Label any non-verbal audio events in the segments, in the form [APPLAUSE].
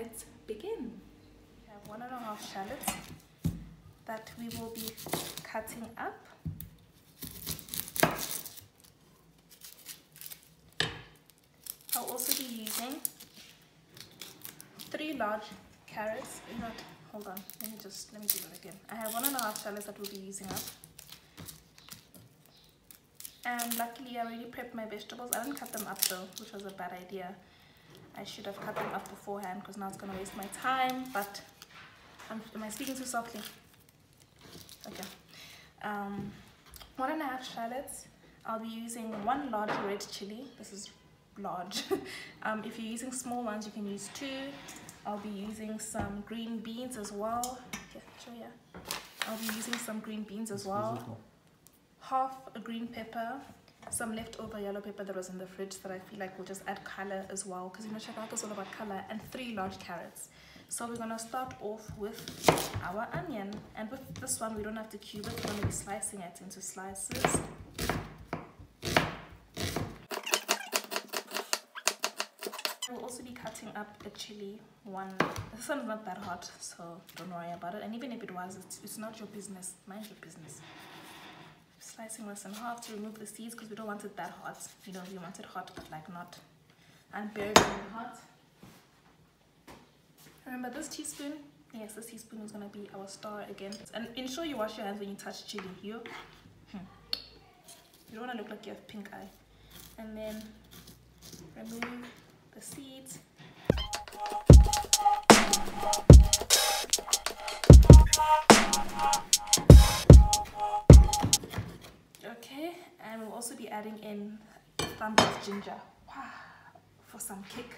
let's begin. We have one and a half shallots that we will be cutting up. I'll also be using three large carrots. Not, hold on, let me just, let me do that again. I have one and a half shallots that we'll be using up. And luckily I already prepped my vegetables. I didn't cut them up though, which was a bad idea. I should have cut them up beforehand because now it's going to waste my time. But am I speaking too softly? Okay. Um, one and a half shallots. I'll be using one large red chili. This is large. [LAUGHS] um, if you're using small ones, you can use two. I'll be using some green beans as well. Yeah, sure, yeah. I'll be using some green beans as well. Half a green pepper, some leftover yellow pepper that was in the fridge that I feel like will just add color as well because you know chakalaka is all about color and three large carrots. So we're gonna start off with our onion and with this one we don't have to cube it, we're gonna be slicing it into slices. We'll also be cutting up a chili one. This one's not that hot, so don't worry about it. And even if it was, it's, it's not your business. Mind your business. Slicing this in half to remove the seeds because we don't want it that hot. You know, we want it hot, but like not unbearably hot. Remember this teaspoon? Yes, this teaspoon is going to be our star again. And ensure you wash your hands when you touch chili. You, hmm. you don't want to look like you have pink eye. And then remove the seeds. Also be adding in a thumb of ginger wow, for some kick.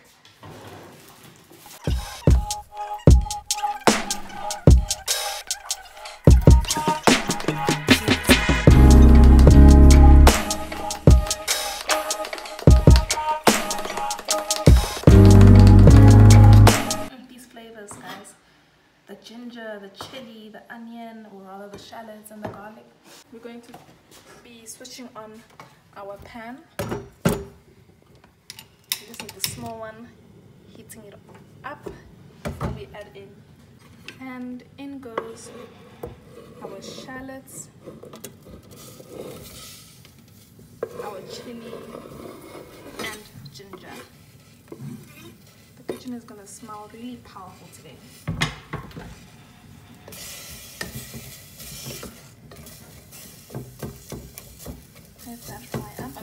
Mm, guys the ginger, the chili, the onion, or rather the shallots and the garlic. We're going to switching on our pan. We just need the small one, heating it up before we add in. And in goes our shallots, our chili, and ginger. The kitchen is to smell really powerful today.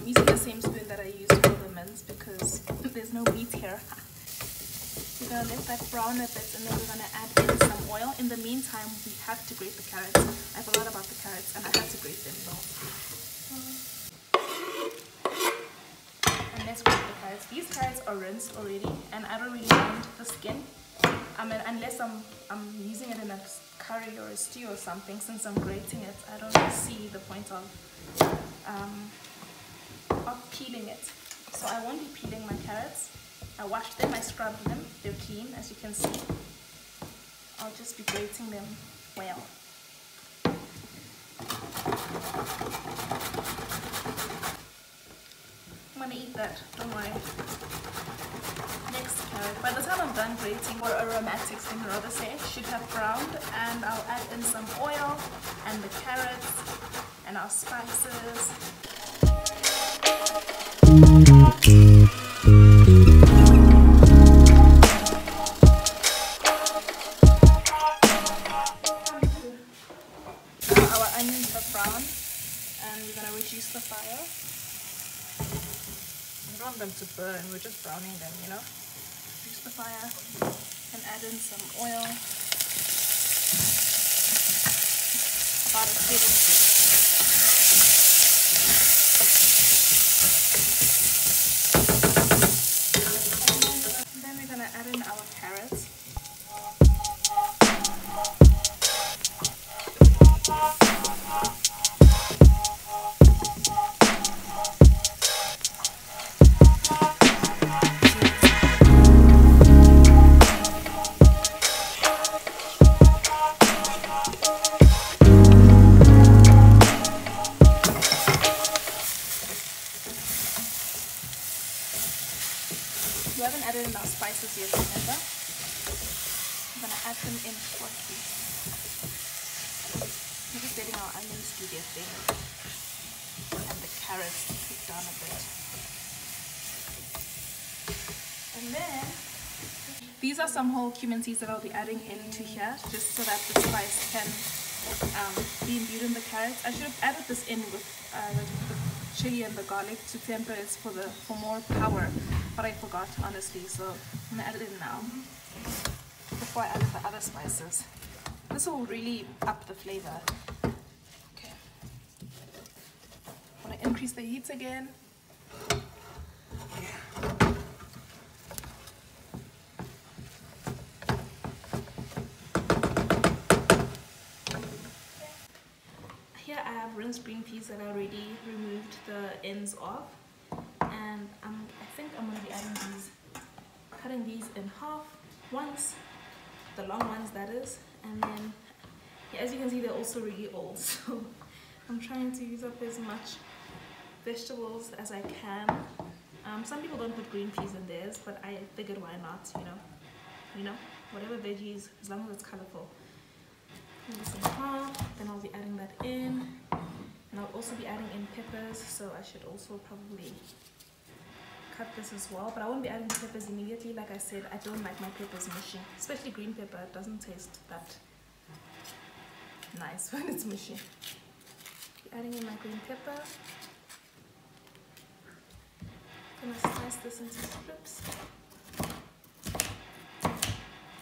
using the same spoon that I used for the mince because [LAUGHS] there's no meat here. [LAUGHS] We're gonna let that brown a bit and then we're gonna add in some oil. In the meantime, we have to grate the carrots. I forgot about the carrots and I had to grate them though. And let's grate the carrots. These carrots are rinsed already and I don't really mind the skin. I mean, unless I'm, I'm using it in a curry or a stew or something, since I'm grating it, I don't see the point of um, peeling it. So I won't be peeling my carrots. I washed them, I scrubbed them, they're clean as you can see. I'll just be grating them well. I'm gonna eat that, don't worry. Next carrot. By the time I'm done grating, or aromatics you rather say, should have browned and I'll add in some oil and the carrots and our spices Added enough spices yet, remember? add them in shortly. I'm just letting our onions do their thing and the carrots cook down a bit. And then these are some whole cumin seeds that I'll be adding into here just so that the spice can um, be imbued in the carrots. I should have added this in with uh, the chili and the garlic to temper it for the for more power, but I forgot honestly, so I'm gonna add it in now before I add the other spices. This will really up the flavor. Okay. I want to increase the heat again. Here I have rinsed green peas that I already removed the ends of. And um, I think I'm going to be adding these, cutting these in half once, the long ones that is. And then, yeah, as you can see, they're also really old. [LAUGHS] So I'm trying to use up as much vegetables as I can. Um, some people don't put green peas in theirs, but I figured why not, you know. You know, whatever veggies, as long as it's colorful then I'll be adding that in and I'll also be adding in peppers so I should also probably cut this as well but I won't be adding peppers immediately. Like I said I don't like my peppers mushy especially green pepper. It doesn't taste that nice [LAUGHS] when it's mushy adding in my green pepper. Gonna slice this into strips.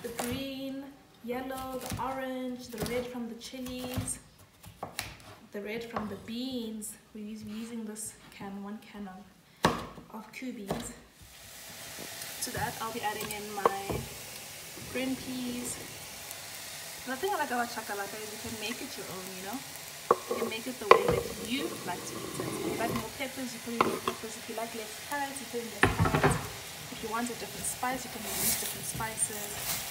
The green yellow, the orange, the red from the chilies, the red from the beans. We're using this can, one can of, of cubies. To that, I'll be adding in my green peas. The thing I like about chakalaka is you can make it your own, you know? You can make it the way that you like to eat it. If you like more peppers, you put in more peppers. If you like less carrots, you put in less carrots. If you want a different spice, you can use different spices.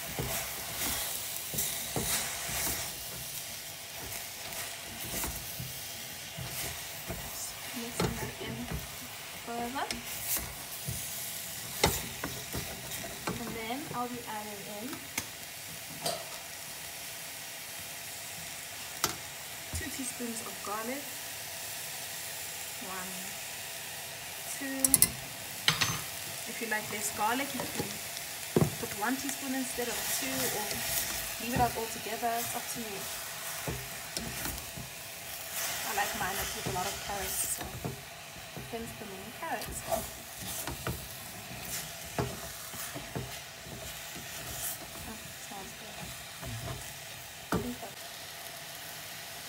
further. And then I'll be adding in two teaspoons of garlic. One, two. If you like less garlic, you can put one teaspoon instead of two or leave it out altogether. It's up to you. I like mine with a lot of carrots. So hence the mini carrots. Oh,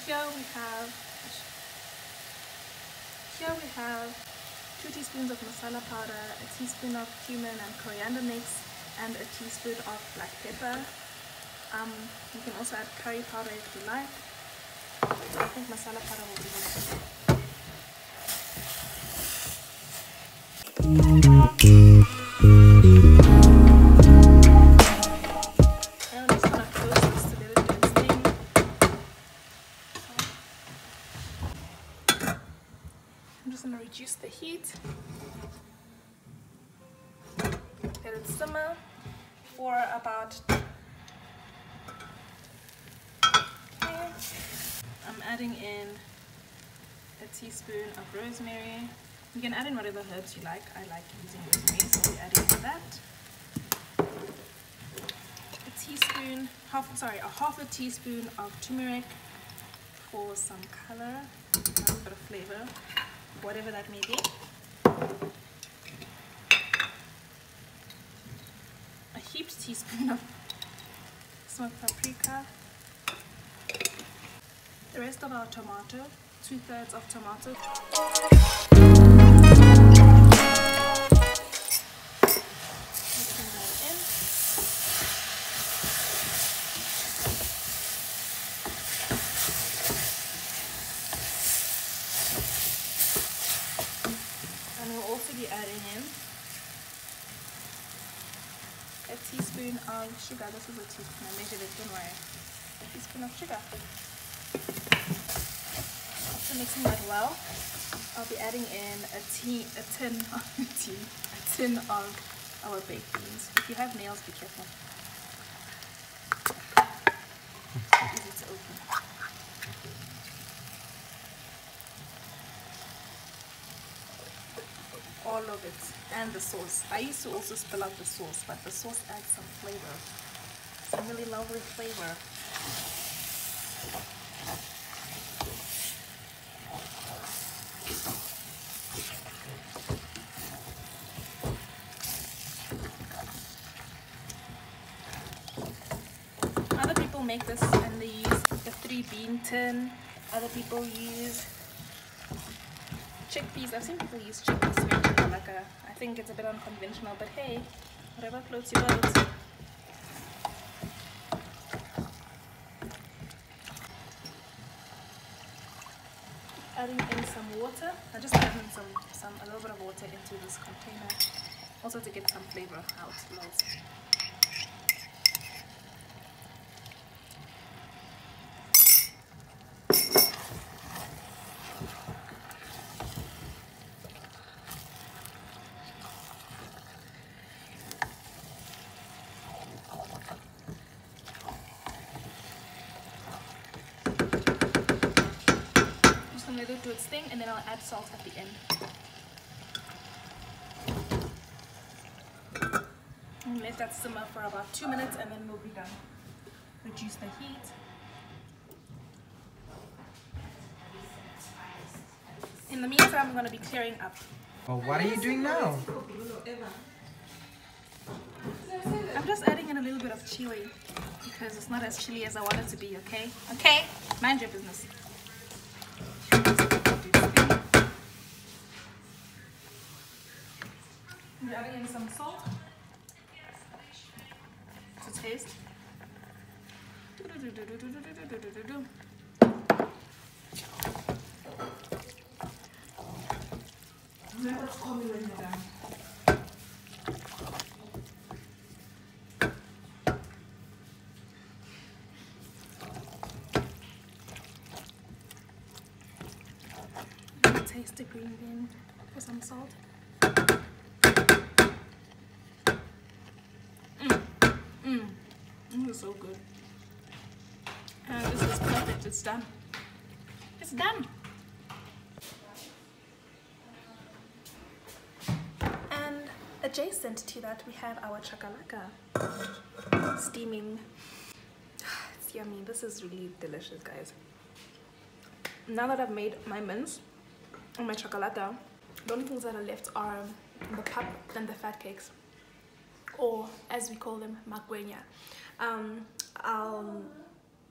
here we have here we have two teaspoons of masala powder, a teaspoon of cumin and coriander mix, and a teaspoon of black pepper. Um, you can also add curry powder if you like. I think masala powder will be good. Reduce the heat. Let it simmer for about okay. I'm adding in a teaspoon of rosemary you can add in whatever herbs you like. I like using rosemary, so be adding that. A teaspoon, half sorry, a half a teaspoon of turmeric for some color, a bit of flavor, whatever that may be. A heaped teaspoon of smoked paprika. The rest of our tomato, two thirds of tomato. of sugar. This is a teaspoon. I measured it, don't worry. A teaspoon of sugar. After mixing that well, I'll be adding in a tea, a tin, [LAUGHS] tea, a tin of our baked beans. If you have nails, be careful. Easy to open. All of it. And the sauce. I used to also spill out the sauce, but the sauce adds some flavor. Some really lovely flavor. Other people make this and they use a three bean tin. Other people use chickpeas. I've seen people use chickpeas make like a. Think it's a bit unconventional, but hey, whatever floats your boat. Adding in some water. I just add in some, some a little bit of water into this container, also to get some flavor out. Loads. Its thing and then I'll add salt at the end. And let that simmer for about two minutes and then we'll be done. Reduce the heat. In the meantime, I'm gonna be clearing up. Well, what are you doing now? I'm just adding in a little bit of chili because it's not as chili as I want it to be, okay? Okay? Mind your business. Adding in some salt to taste. Let me taste the green bean for some salt. Mm. This is so good. And this is perfect. It's done. It's done. And adjacent to that, we have our chakalaka steaming. [SIGHS] It's yummy. This is really delicious, guys. Now that I've made my mince and my chakalaka, the only things that are left are the pap and the fat cakes, or as we call them, magwinya. Um, I'll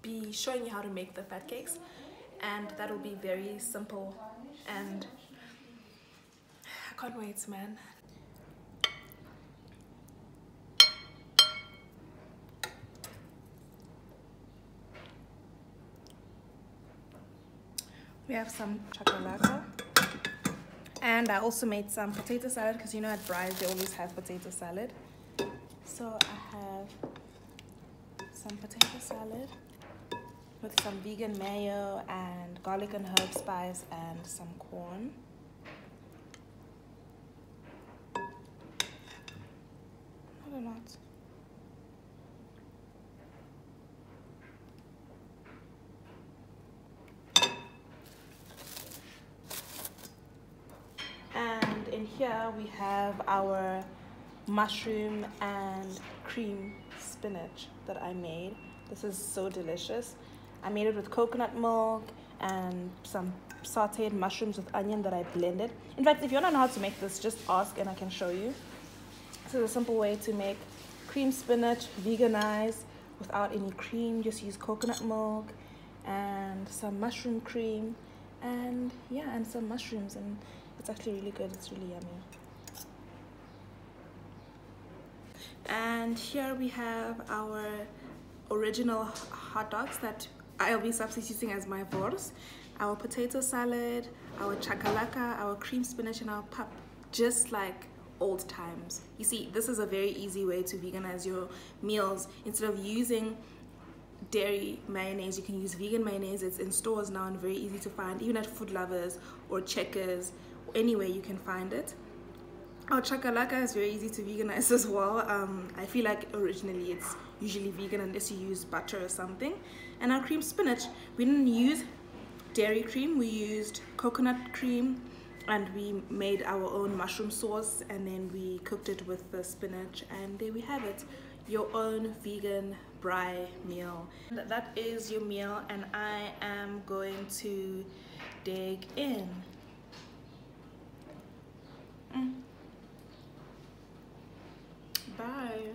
be showing you how to make the fat cakes, and that'll be very simple. And I can't wait, man. We have some chakalaka. And I also made some potato salad because you know at braais they always have potato salad. So I have some potato salad with some vegan mayo and garlic and herb spice and some corn. Not a lot. And in here we have our mushroom and cream spinach that I made. This is so delicious. I made it with coconut milk and some sauteed mushrooms with onion that I blended. In fact, if you don't know how to make this, just ask and I can show you. This is a simple way to make cream spinach veganized without any cream. Just use coconut milk and some mushroom cream and yeah, and some mushrooms and it's actually really good. It's really yummy. And here we have our original hot dogs that I'll be substituting as my wors. Our potato salad, our chakalaka, our cream spinach, and our pap, just like old times. You see, this is a very easy way to veganize your meals. Instead of using dairy mayonnaise, you can use vegan mayonnaise. It's in stores now and very easy to find, even at Food Lovers or Checkers, anywhere you can find it. Our chakalaka is very easy to veganize [LAUGHS] as well. Um, I feel like originally it's usually vegan unless you use butter or something. And our cream spinach, we didn't use dairy cream, we used coconut cream and we made our own mushroom sauce and then we cooked it with the spinach and there we have it your own vegan braai meal that is your meal and i am going to dig in mm. Bye.